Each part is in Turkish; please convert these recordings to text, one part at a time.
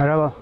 Merhaba.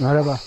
Merhaba.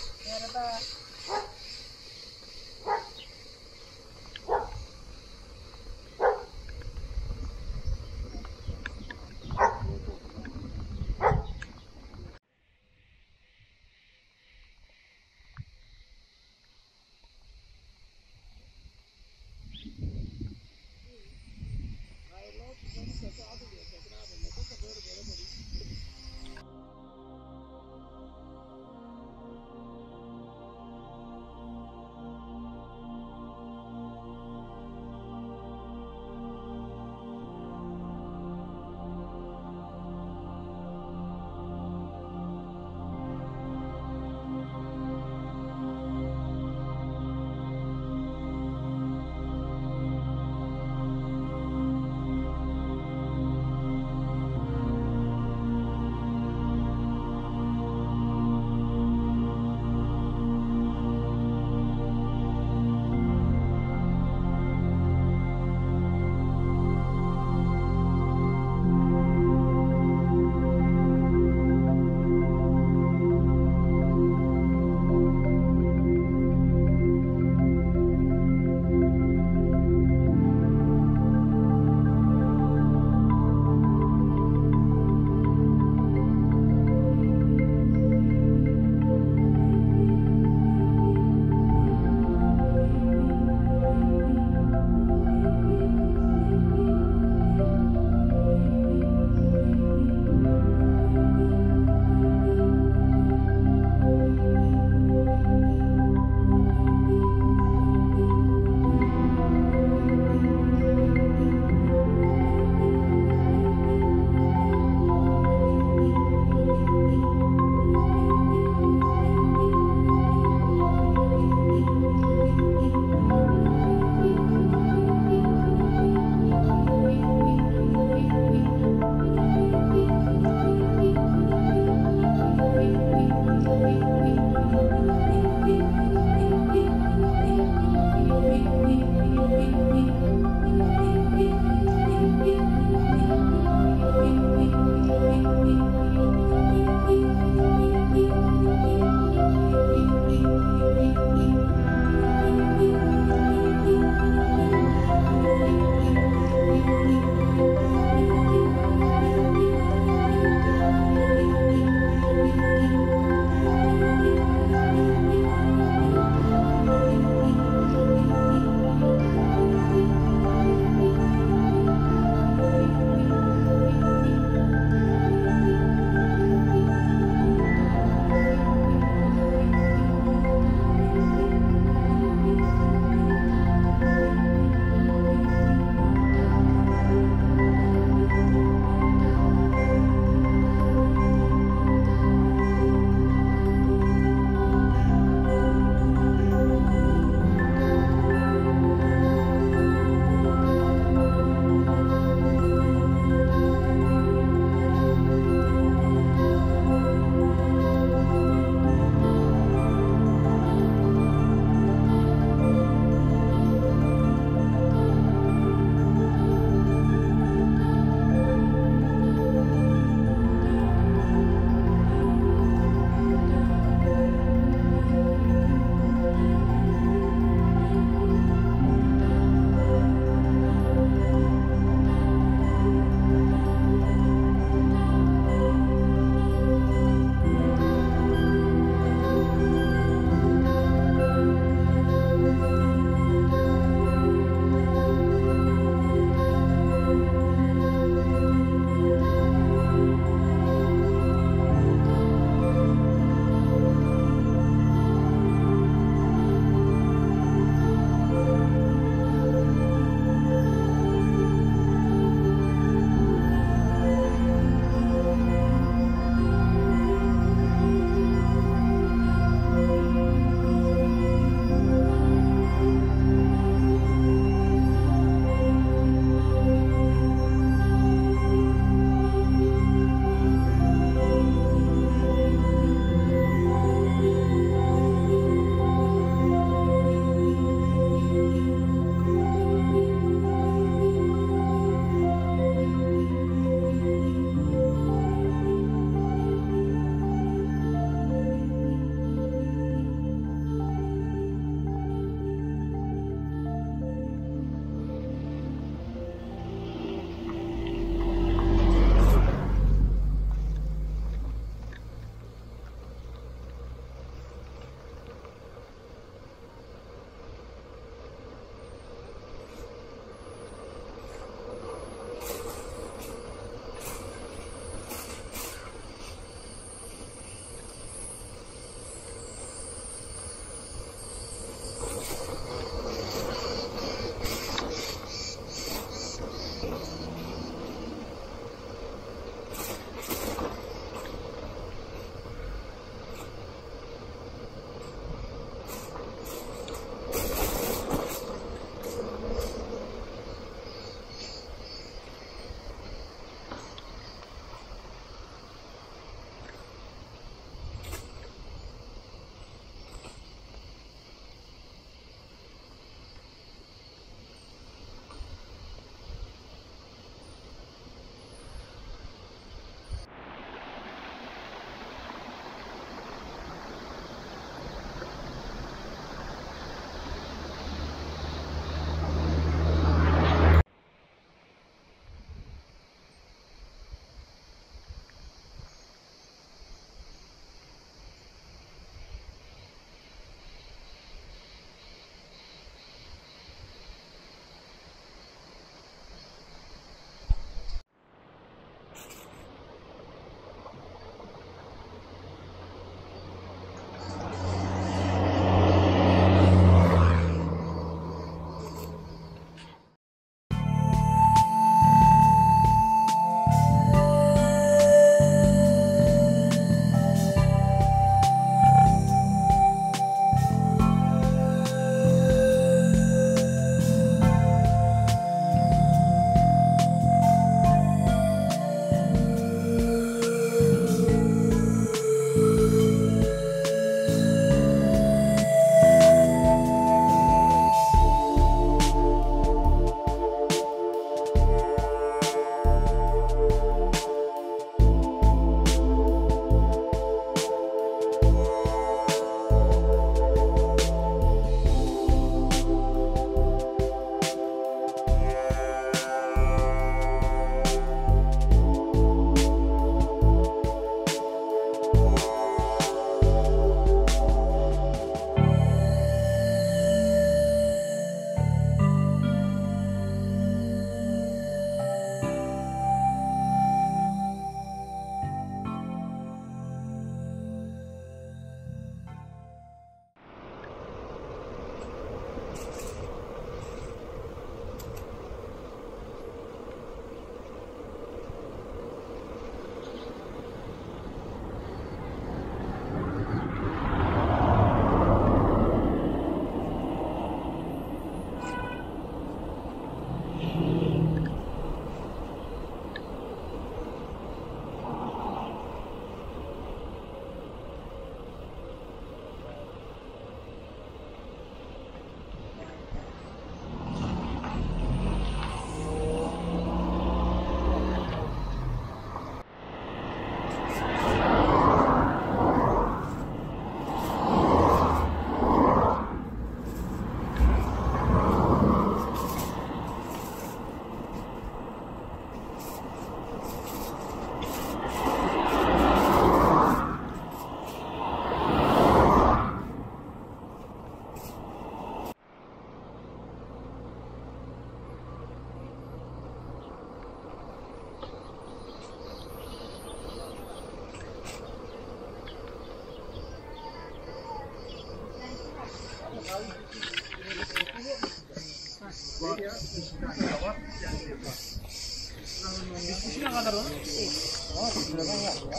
Kuşuna kadar lan.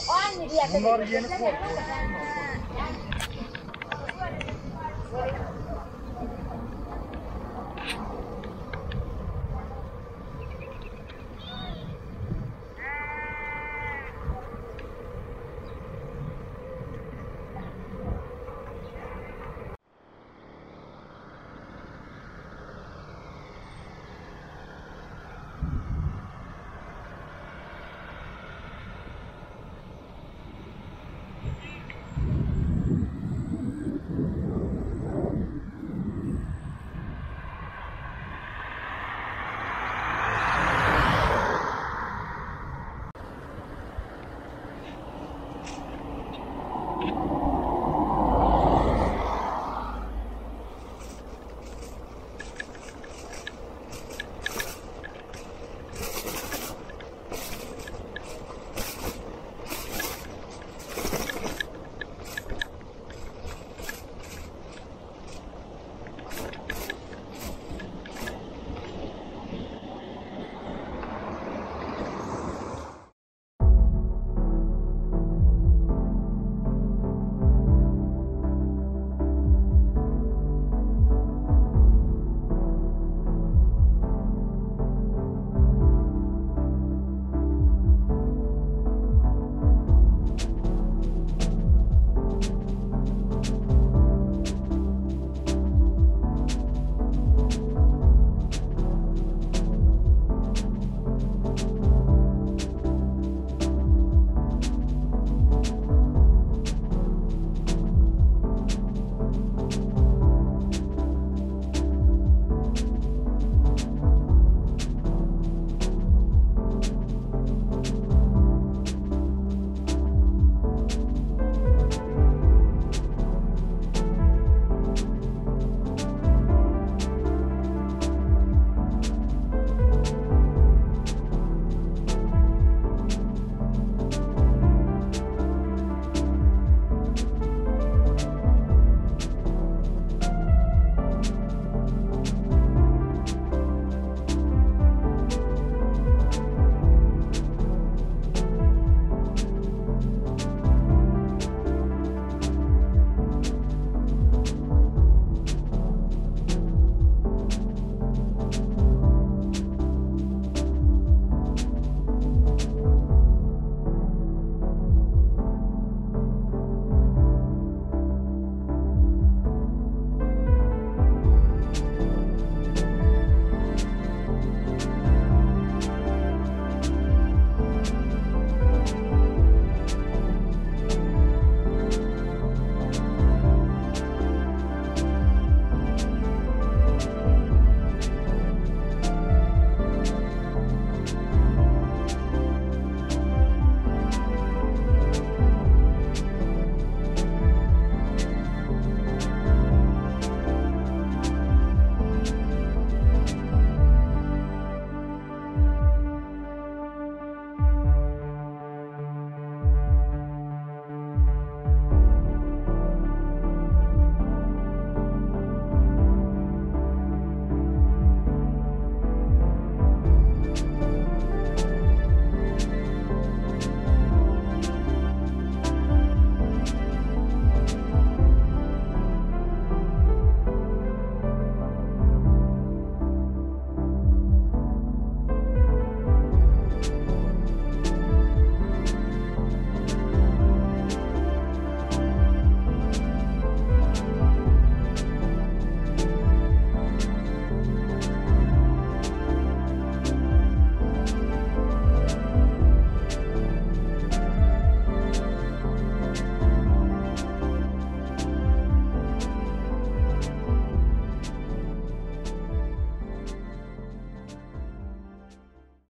Aynı bir yerde. Bunlar yeni korkuyor.